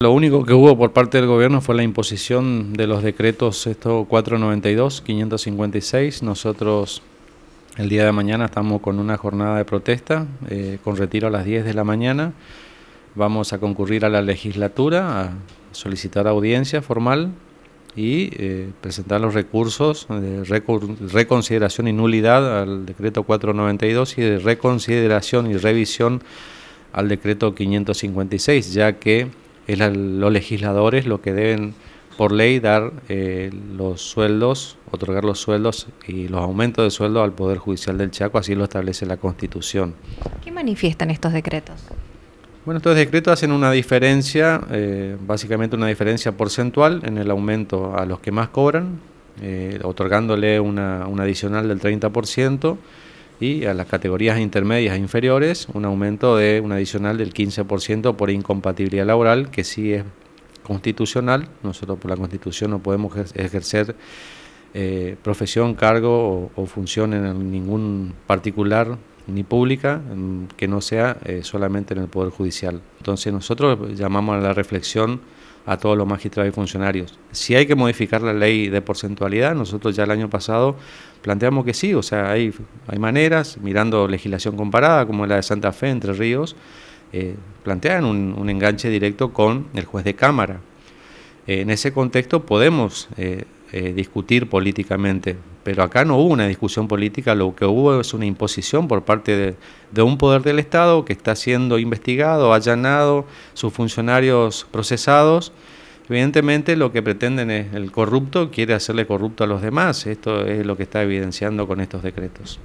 Lo único que hubo por parte del gobierno fue la imposición de los decretos esto 492, 556. Nosotros el día de mañana estamos con una jornada de protesta, eh, con retiro a las 10 de la mañana. Vamos a concurrir a la legislatura a solicitar audiencia formal y eh, presentar los recursos de reconsideración y nulidad al decreto 492 y de reconsideración y revisión al decreto 556, ya que es los legisladores los que deben por ley dar eh, los sueldos, otorgar los sueldos y los aumentos de sueldo al Poder Judicial del Chaco, así lo establece la Constitución. ¿Qué manifiestan estos decretos? Bueno, estos decretos hacen una diferencia, eh, básicamente una diferencia porcentual en el aumento a los que más cobran, eh, otorgándole una, una adicional del 30% y a las categorías intermedias e inferiores un aumento de un adicional del 15% por incompatibilidad laboral, que sí es constitucional. Nosotros por la Constitución no podemos ejercer eh, profesión, cargo o, función en ningún particular ni pública que no sea eh, solamente en el Poder Judicial. Entonces nosotros llamamos a la reflexión a todos los magistrados y funcionarios. Si hay que modificar la ley de porcentualidad, nosotros ya el año pasado planteamos que sí, o sea, hay, hay maneras, mirando legislación comparada como la de Santa Fe, Entre Ríos, eh, plantean un, enganche directo con el juez de Cámara. Eh, en ese contexto podemos eh, discutir políticamente, pero acá no hubo una discusión política, lo que hubo es una imposición por parte de, de un poder del Estado que está siendo investigado, allanado, sus funcionarios procesados. Evidentemente lo que pretenden es el corrupto quiere hacerle corrupto a los demás. Esto es lo que está evidenciando con estos decretos.